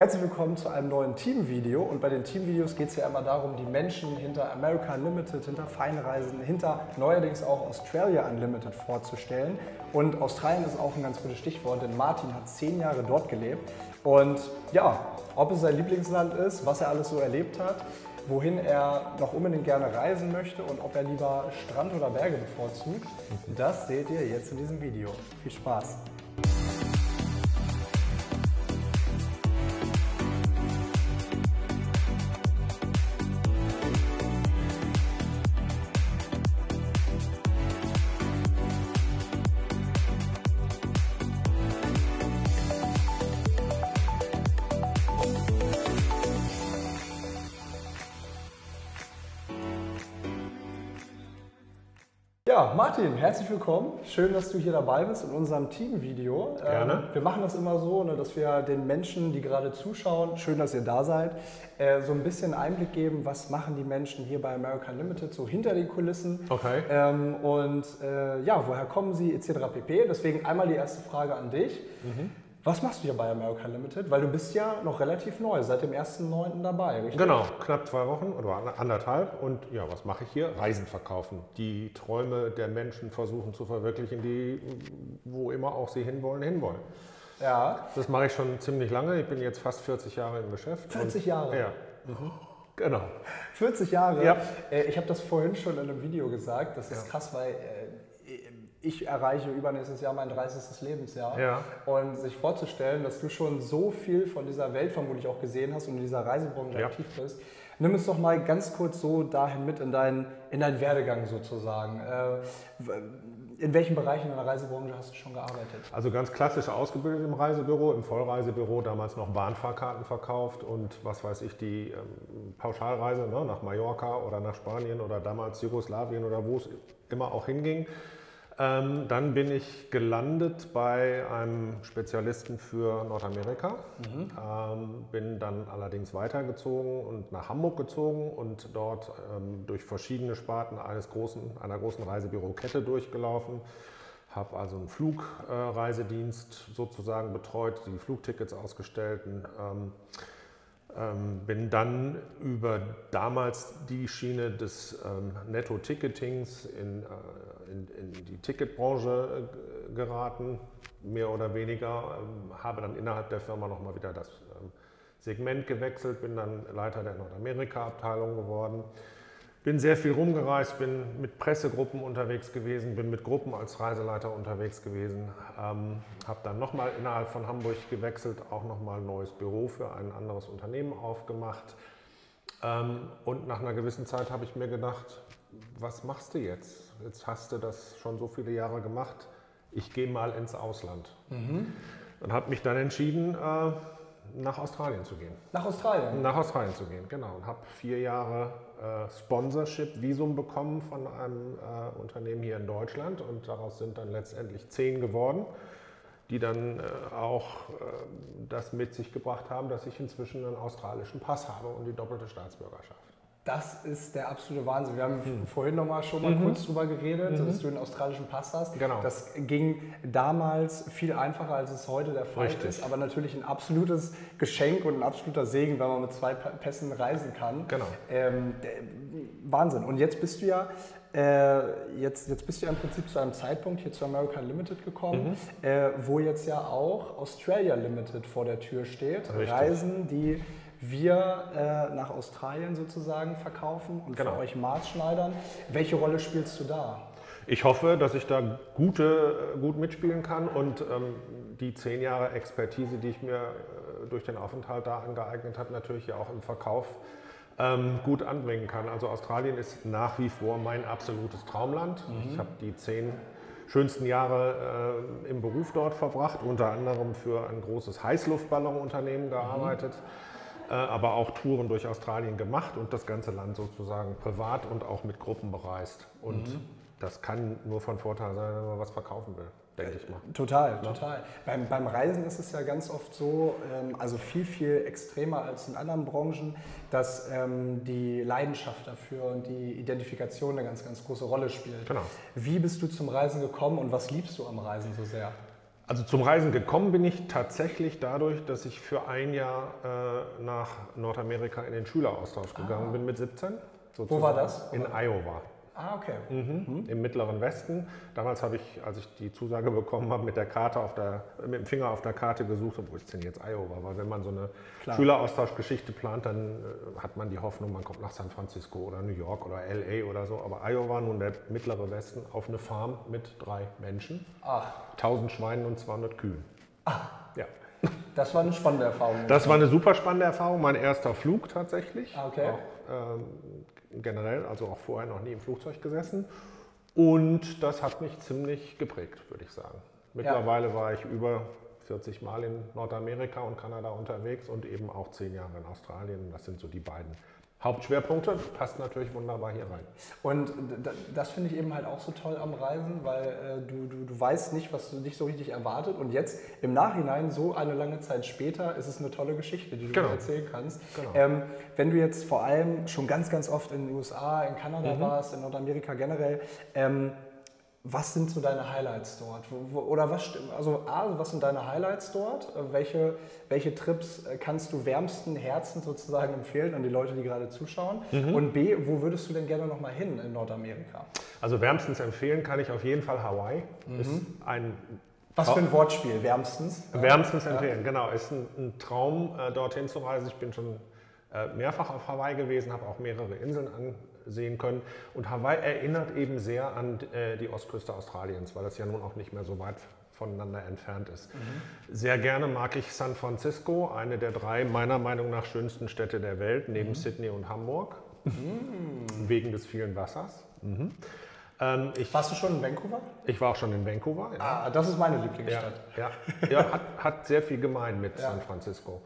Herzlich willkommen zu einem neuen Teamvideo und bei den Teamvideos geht es ja immer darum, die Menschen hinter America Unlimited, hinter Feinreisen, hinter neuerdings auch Australia Unlimited vorzustellen. Und Australien ist auch ein ganz gutes Stichwort, denn Martin hat zehn Jahre dort gelebt. Und ja, ob es sein Lieblingsland ist, was er alles so erlebt hat, wohin er noch unbedingt gerne reisen möchte und ob er lieber Strand oder Berge bevorzugt, das seht ihr jetzt in diesem Video. Viel Spaß! Ja, Martin, herzlich willkommen. Schön, dass du hier dabei bist in unserem Teamvideo. Gerne. Ähm, wir machen das immer so, ne, dass wir den Menschen, die gerade zuschauen, schön, dass ihr da seid, äh, so ein bisschen Einblick geben, was machen die Menschen hier bei American Limited so hinter den Kulissen. Okay. Ähm, und äh, ja, woher kommen sie etc. pp. Deswegen einmal die erste Frage an dich. Was machst du hier bei American Limited? Weil du bist ja noch relativ neu, seit dem 1.9. dabei, richtig? Genau, knapp zwei Wochen oder anderthalb. Und ja, was mache ich hier? Reisen verkaufen. Die Träume der Menschen versuchen zu verwirklichen, die, wo immer auch sie hinwollen, hinwollen. Ja. Das mache ich schon ziemlich lange. Ich bin jetzt fast 40 Jahre im Geschäft. 40 und, Jahre? Ja. Genau. 40 Jahre. Ja. Äh, Ich habe das vorhin schon in einem Video gesagt. Das ist Ja. krass, weil ich erreiche übernächstes Jahr mein 30. Lebensjahr. Ja. Und sich vorzustellen, dass du schon so viel von dieser Welt vermutlich auch gesehen hast und in dieser Reisebranche Ja. aktiv bist. Nimm es doch mal ganz kurz so dahin mit in deinen, in deinen Werdegang sozusagen. Äh, In welchen Bereichen in der Reisebranche hast du schon gearbeitet? Also ganz klassisch ausgebildet im Reisebüro, im Vollreisebüro, damals noch Bahnfahrkarten verkauft und was weiß ich, die ähm, Pauschalreise ne, nach Mallorca oder nach Spanien oder damals Jugoslawien oder wo es immer auch hinging. Ähm, dann bin ich gelandet bei einem Spezialisten für Nordamerika, ähm, bin dann allerdings weitergezogen und nach Hamburg gezogen und dort ähm, durch verschiedene Sparten eines großen, einer großen Reisebürokette durchgelaufen. Habe also einen Flugreisedienst sozusagen betreut, die Flugtickets ausgestellt. Ähm, ähm, bin dann über damals die Schiene des ähm, Netto-Ticketings in, äh, in, in die Ticketbranche äh, geraten, mehr oder weniger. Ähm, habe dann innerhalb der Firma nochmal wieder das ähm, Segment gewechselt, bin dann Leiter der Nordamerika-Abteilung geworden. Bin sehr viel rumgereist, bin mit Pressegruppen unterwegs gewesen, bin mit Gruppen als Reiseleiter unterwegs gewesen, ähm, habe dann nochmal innerhalb von Hamburg gewechselt, auch nochmal ein neues Büro für ein anderes Unternehmen aufgemacht. Ähm, und nach einer gewissen Zeit habe ich mir gedacht, was machst du jetzt? Jetzt hast du das schon so viele Jahre gemacht, ich gehe mal ins Ausland. Und habe mich dann entschieden, äh, nach Australien zu gehen. Nach Australien. Nach Australien zu gehen, genau. Und habe vier Jahre äh, Sponsorship-Visum bekommen von einem äh, Unternehmen hier in Deutschland und daraus sind dann letztendlich zehn geworden, die dann äh, auch äh, das mit sich gebracht haben, dass ich inzwischen einen australischen Pass habe und die doppelte Staatsbürgerschaft. Das ist der absolute Wahnsinn. Wir haben vorhin noch mal schon mal kurz drüber geredet, dass du einen australischen Pass hast. Genau. Das ging damals viel einfacher, als es heute der Fall Richtig. ist. Aber natürlich ein absolutes Geschenk und ein absoluter Segen, wenn man mit zwei Pässen reisen kann. Genau. Ähm, Wahnsinn. Und jetzt bist du ja äh, jetzt, jetzt bist du ja im Prinzip zu einem Zeitpunkt hier zu American Limited gekommen, äh, wo jetzt ja auch Australia Limited vor der Tür steht. Richtig. Reisen, die wir äh, nach Australien sozusagen verkaufen und Genau. für euch maßschneidern. Welche Rolle spielst du da? Ich hoffe, dass ich da gute, gut mitspielen kann und ähm, die zehn Jahre Expertise, die ich mir äh, durch den Aufenthalt da angeeignet habe, natürlich ja auch im Verkauf ähm, gut anbringen kann. Also Australien ist nach wie vor mein absolutes Traumland. Ich habe die zehn schönsten Jahre äh, im Beruf dort verbracht, unter anderem für ein großes Heißluftballonunternehmen gearbeitet. äh, aber auch Touren durch Australien gemacht und das ganze Land sozusagen privat und auch mit Gruppen bereist. Und das kann nur von Vorteil sein, wenn man was verkaufen will, denke ich mal. Total, total. Beim, beim Reisen ist es ja ganz oft so, ähm, also viel, viel extremer als in anderen Branchen, dass ähm, die Leidenschaft dafür und die Identifikation eine ganz, ganz große Rolle spielt. Genau. Wie bist du zum Reisen gekommen und was liebst du am Reisen so sehr? Also zum Reisen gekommen bin ich tatsächlich dadurch, dass ich für ein Jahr äh, nach Nordamerika in den Schüleraustausch gegangen bin mit 17. Wo war das? In Iowa. Ah, okay. Mhm. Im Mittleren Westen. Damals habe ich, als ich die Zusage bekommen habe, mit der Karte auf der, mit dem Finger auf der Karte gesucht, wo ist denn jetzt Iowa? Weil wenn man so eine Klar. Schüleraustauschgeschichte plant, dann äh, hat man die Hoffnung, man kommt nach San Francisco oder New York oder LA oder so. Aber Iowa, nun der mittlere Westen, auf eine Farm mit drei Menschen, Ach, 1000 Schweinen und 200 Kühen. Ja. das war eine spannende Erfahrung. Das war eine super spannende Erfahrung, mein erster Flug tatsächlich. Ah, okay. Auch, generell, also auch vorher noch nie im Flugzeug gesessen. Und das hat mich ziemlich geprägt, würde ich sagen. Mittlerweile war ich über 40 Mal in Nordamerika und Kanada unterwegs und eben auch zehn Jahre in Australien. Das sind so die beiden Hauptschwerpunkte. Passt natürlich wunderbar hier rein. Und das finde ich eben halt auch so toll am Reisen, weil äh, du, du, du weißt nicht, was du dich so richtig erwartet. Und jetzt im Nachhinein, so eine lange Zeit später, ist es eine tolle Geschichte, die du Genau. erzählen kannst. Genau. Ähm, wenn du jetzt vor allem schon ganz, ganz oft in den USA, in Kanada Mhm. warst, in Nordamerika generell, ähm, was sind so deine Highlights dort? Oder was, also A, was sind deine Highlights dort? Äh, Welche, welche Trips äh, kannst du wärmsten Herzen sozusagen empfehlen an die Leute, die gerade zuschauen? Mhm. Und B, wo würdest du denn gerne nochmal hin in Nordamerika? Also wärmstens empfehlen kann ich auf jeden Fall Hawaii. Mhm. Ist ein Was für ein Wortspiel, wärmstens? Wärmstens empfehlen, genau. Ist ein, ein Traum, äh, dorthin zu reisen. Ich bin schon äh, mehrfach auf Hawaii gewesen, habe auch mehrere Inseln ansehen können. Und Hawaii erinnert eben sehr an äh, die Ostküste Australiens, weil das ja nun auch nicht mehr so weit voneinander entfernt ist. Sehr gerne mag ich San Francisco, eine der drei meiner Meinung nach schönsten Städte der Welt, neben Sydney und Hamburg, wegen des vielen Wassers. Mhm. Ähm, ich, Warst du schon in Vancouver? ich war auch schon in Vancouver. ja. Ah, das ist meine Ja, Lieblingsstadt. ja, ja hat, hat sehr viel gemein mit Ja. San Francisco.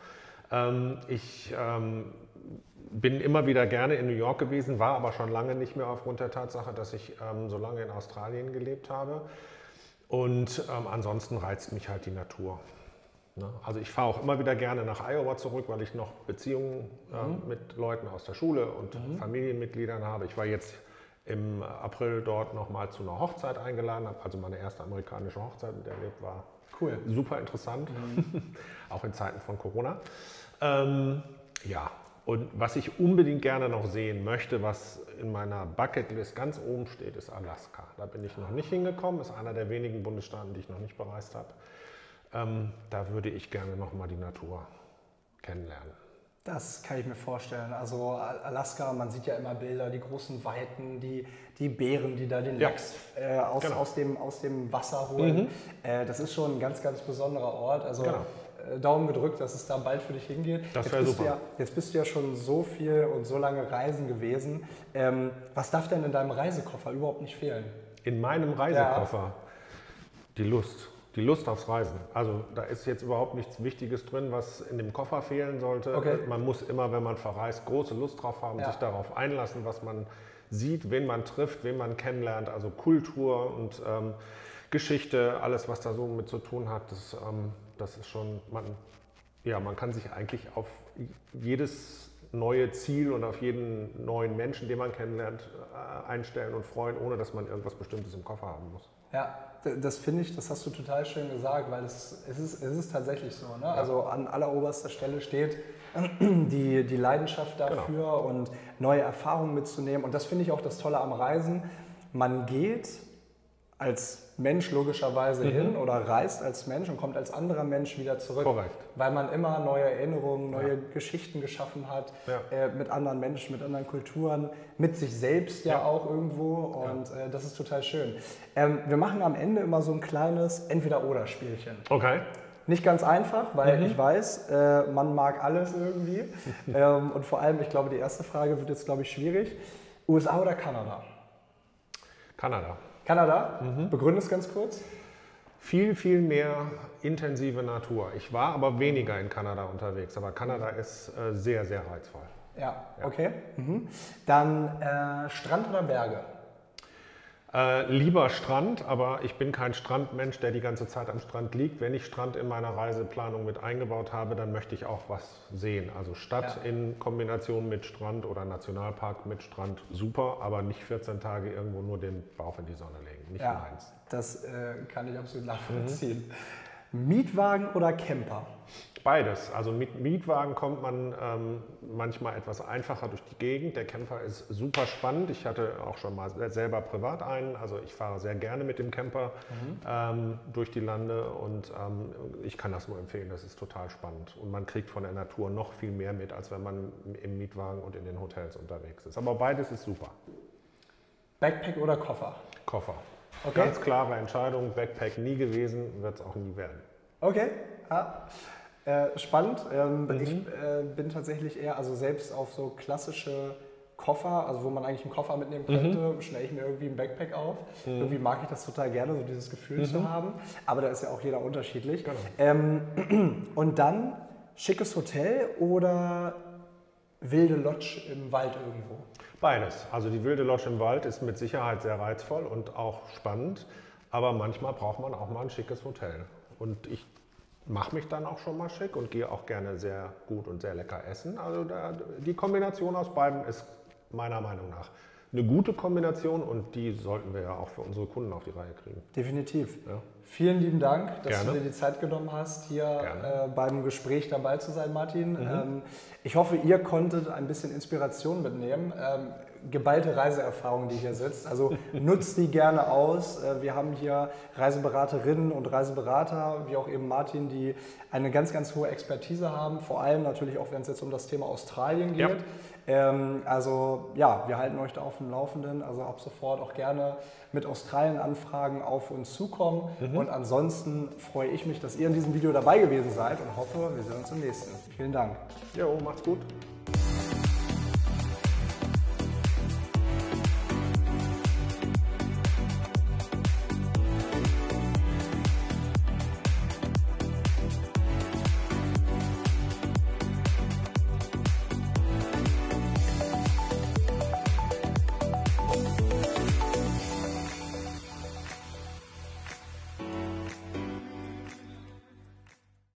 Ähm, ich ähm, bin immer wieder gerne in New York gewesen, war aber schon lange nicht mehr aufgrund der Tatsache, dass ich ähm, so lange in Australien gelebt habe. Und ähm, ansonsten reizt mich halt die Natur. Ne? Also ich fahre auch immer wieder gerne nach Iowa zurück, weil ich noch Beziehungen ähm, mit Leuten aus der Schule und Familienmitgliedern habe. Ich war jetzt im April dort nochmal zu einer Hochzeit eingeladen, habe also meine erste amerikanische Hochzeit miterlebt, war Cool. super interessant, auch in Zeiten von Corona. Ähm, ja, und was ich unbedingt gerne noch sehen möchte, was in meiner Bucketlist ganz oben steht, ist Alaska. Da bin ich noch nicht hingekommen, ist einer der wenigen Bundesstaaten, die ich noch nicht bereist habe. Ähm, da würde ich gerne noch mal die Natur kennenlernen. Das kann ich mir vorstellen. Also Alaska, man sieht ja immer Bilder, die großen Weiten, die, die Bären, die da den Ja. Lachs äh, aus, Genau. aus, dem, aus dem Wasser holen. Mhm. Äh, das ist schon ein ganz, ganz besonderer Ort. Also Genau. Äh, Daumen gedrückt, dass es da bald für dich hingeht. Das jetzt, wär bist du super. ja, jetzt bist du ja schon so viel und so lange reisen gewesen. Ähm, was darf denn in deinem Reisekoffer überhaupt nicht fehlen? In meinem Reisekoffer die Lust. Die Lust aufs Reisen. Also da ist jetzt überhaupt nichts Wichtiges drin, was in dem Koffer fehlen sollte. Okay. Man muss immer, wenn man verreist, große Lust drauf haben, Ja. sich darauf einlassen, was man sieht, wen man trifft, wen man kennenlernt. Also Kultur und ähm, Geschichte, alles, was da so mit zu tun hat, das, ähm, das ist schon, man, ja, man kann sich eigentlich auf jedes neue Ziel und auf jeden neuen Menschen, den man kennenlernt, äh, einstellen und freuen, ohne dass man irgendwas Bestimmtes im Koffer haben muss. Ja, das finde ich, das hast du total schön gesagt, weil es, es, ist, es ist tatsächlich so. Ne? Also an alleroberster Stelle steht die, die Leidenschaft dafür und neue Erfahrungen mitzunehmen. Und das finde ich auch das Tolle am Reisen. Man geht als Mensch logischerweise hin oder reist als Mensch und kommt als anderer Mensch wieder zurück. Korrekt. Weil man immer neue Erinnerungen, neue Geschichten geschaffen hat Ja. äh, mit anderen Menschen, mit anderen Kulturen, mit sich selbst ja, Ja. auch irgendwo. Und äh, das ist total schön. Ähm, wir machen am Ende immer so ein kleines Entweder-Oder-Spielchen. Okay. Nicht ganz einfach, weil ich weiß, äh, man mag alles irgendwie. ähm, und vor allem, ich glaube, die erste Frage wird jetzt, glaube ich, schwierig. USA oder Kanada? Kanada. Kanada, begründe es ganz kurz. Viel, viel mehr intensive Natur. Ich war aber weniger in Kanada unterwegs, aber Kanada ist äh, sehr, sehr reizvoll. Ja, okay. Mhm. Dann äh, Strand oder Berge? Äh, lieber Strand, aber ich bin kein Strandmensch, der die ganze Zeit am Strand liegt. Wenn ich Strand in meiner Reiseplanung mit eingebaut habe, dann möchte ich auch was sehen. Also Stadt Ja. in Kombination mit Strand oder Nationalpark mit Strand, super, aber nicht 14 Tage irgendwo nur den Bauch in die Sonne legen. Nicht Ja, meins. das äh, kann ich absolut nachvollziehen. Mietwagen oder Camper? Beides. Also mit Mietwagen kommt man ähm, manchmal etwas einfacher durch die Gegend. Der Camper ist super spannend. Ich hatte auch schon mal selber privat einen. Also ich fahre sehr gerne mit dem Camper mhm. ähm, durch die Lande und ähm, ich kann das nur empfehlen. Das ist total spannend. Und man kriegt von der Natur noch viel mehr mit, als wenn man im Mietwagen und in den Hotels unterwegs ist. Aber beides ist super. Backpack oder Koffer? Koffer. Okay. Ganz klare Entscheidung. Backpack nie gewesen, wird es auch nie werden. Okay. Ja. Äh, spannend. Ähm, mhm. Ich äh, bin tatsächlich eher, also selbst auf so klassische Koffer, also wo man eigentlich einen Koffer mitnehmen könnte, mhm. schnelle ich mir irgendwie ein Backpack auf. Mhm. Irgendwie mag ich das total gerne, so dieses Gefühl mhm. zu haben. Aber da ist ja auch jeder unterschiedlich. Genau. Ähm, und dann schickes Hotel oder wilde Lodge im Wald irgendwo? Beides. Also die wilde Lodge im Wald ist mit Sicherheit sehr reizvoll und auch spannend. Aber manchmal braucht man auch mal ein schickes Hotel. Und ich mache mich dann auch schon mal schick und gehe auch gerne sehr gut und sehr lecker essen. Also da, die Kombination aus beiden ist meiner Meinung nach eine gute Kombination und die sollten wir ja auch für unsere Kunden auf die Reihe kriegen. Definitiv. Ja. Vielen lieben Dank, dass Gerne. du dir die Zeit genommen hast, hier äh, beim Gespräch dabei zu sein, Martin. Mhm. Ähm, ich hoffe, ihr konntet ein bisschen Inspiration mitnehmen. Ähm, geballte Reiseerfahrung, die hier sitzt. Also nutzt die gerne aus. Äh, wir haben hier Reiseberaterinnen und Reiseberater, wie auch eben Martin, die eine ganz, ganz hohe Expertise haben. Vor allem natürlich auch, wenn es jetzt um das Thema Australien geht. Ja. Ähm, also ja, wir halten euch da auf dem Laufenden. Also ab sofort auch gerne mit Australien-Anfragen auf uns zukommen. Mhm. Und ansonsten freue ich mich, dass ihr in diesem Video dabei gewesen seid und hoffe, wir sehen uns im nächsten. Vielen Dank. Jo, macht's gut.